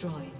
Destroyed.